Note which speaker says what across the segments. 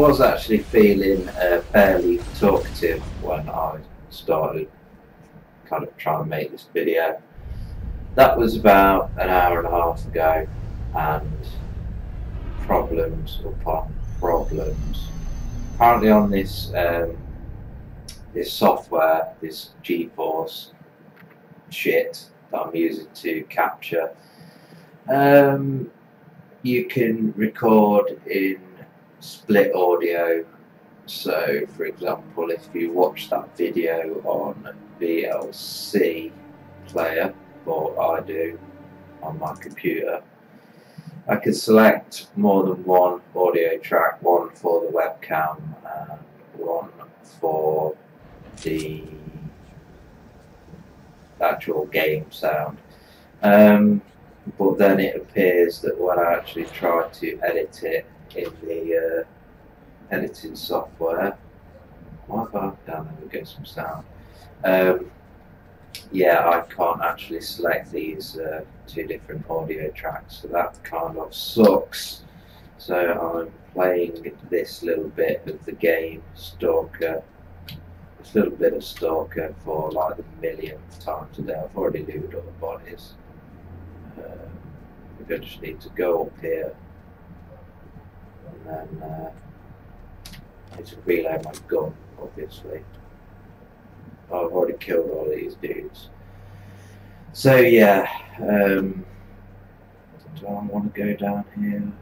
Speaker 1: was actually feeling uh, fairly talkative when I started kind of trying to make this video. That was about an hour and a half ago, and problems upon problems. Apparently, on this um, this software, this GeForce shit that I'm using to capture, um, you can record in split audio. So, for example, if you watch that video on VLC player, or I do on my computer, I can select more than one audio track, one for the webcam and one for the actual game sound. Um, but then it appears that when I actually try to edit it in the uh, editing software, why have I down there we get some sound? Um, yeah, I can't actually select these uh, two different audio tracks, so that kind of sucks. So I'm playing this little bit of the game Stalker, this little bit of Stalker for like the millionth time today. I've already looted all the bodies. Uh, I just need to go up here and uh, I need to reload my gun, obviously. I've already killed all these dudes. So yeah, um, do I want to go down here?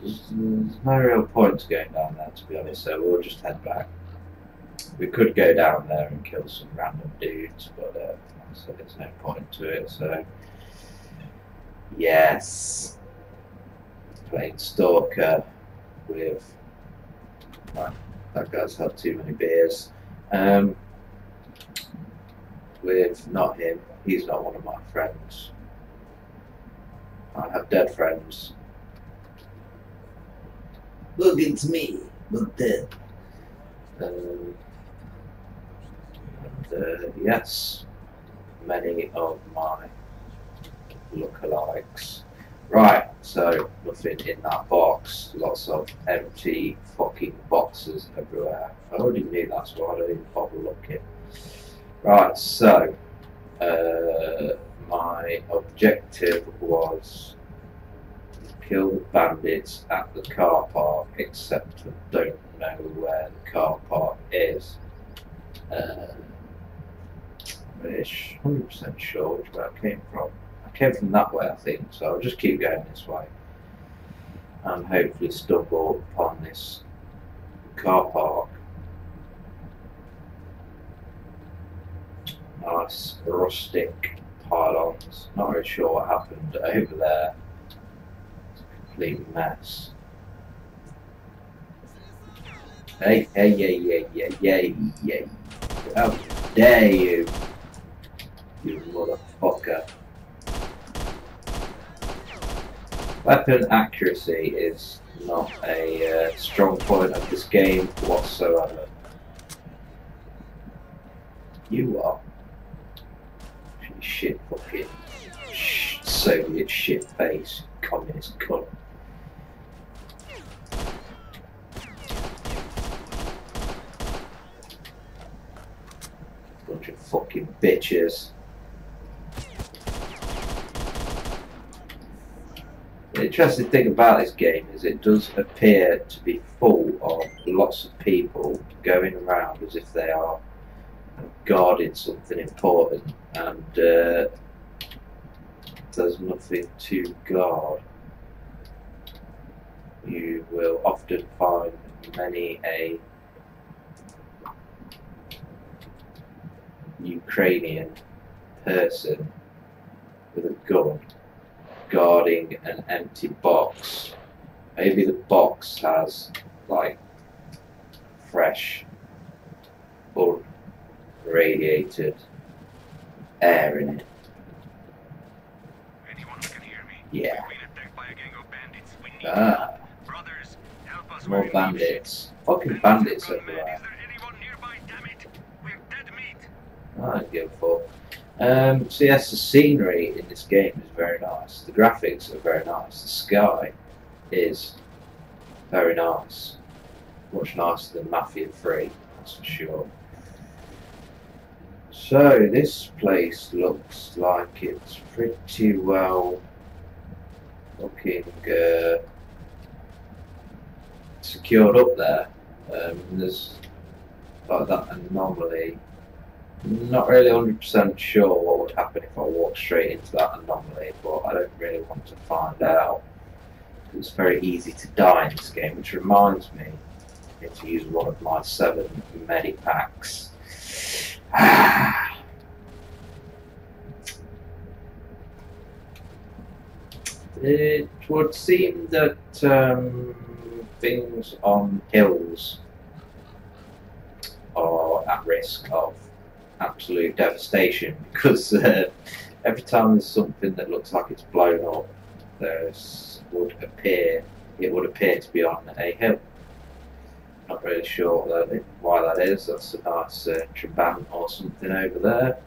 Speaker 1: There's, there's no real point to going down there, to be honest. So we'll just head back. We could go down there and kill some random dudes, but uh, there's no point to it. So yes, playing Stalker with. Well, that guy's had too many beers. Um, with not him, he's not one of my friends. I have dead friends. Look, it's me, but dead. Um, and, uh, yes, many of my lookalikes. Right, so nothing in that box. Lots of empty fucking boxes everywhere. I already knew that's why I didn't even bother looking. Right, so uh, my objective was kill the bandits at the car park, except I don't know where the car park is. Uh, I'm 100% sure way I came from came from that way, I think, so I'll just keep going this way and hopefully stumble upon this car park. Nice rustic pylons. Not really sure what happened over there. It's a complete mess. Hey, hey, yeah, yeah, yeah, yeah, yeah. How dare you, you Weapon accuracy is not a uh, strong point of this game whatsoever. You are. Shit fucking Soviet shit face, communist cunt. Bunch of fucking bitches. Interesting thing about this game is it does appear to be full of lots of people going around as if they are guarding something important and uh, there's nothing to guard. You will often find many a Ukrainian person with a gun guarding an empty box. Maybe the box has like fresh or radiated air in it. Yeah. Ah. More bandits. Fucking bandits everywhere. I don't give a fuck. Um, so yes, the scenery in this game is very nice. The graphics are very nice. The sky is Very nice. Much nicer than Mafia 3, that's for sure. So this place looks like it's pretty well looking uh, secured up there. Um, there's like that anomaly. Not really 100% sure what would happen if I walked straight into that anomaly, but I don't really want to find out. It's very easy to die in this game, which reminds me I need to use one of my seven medipacks. it would seem that um, things on hills are at risk of absolute devastation because uh, every time there's something that looks like it's blown up, there's would appear it would appear to be on a hill. Not really sure why that is. That's a nice uh, Trabant or something over there.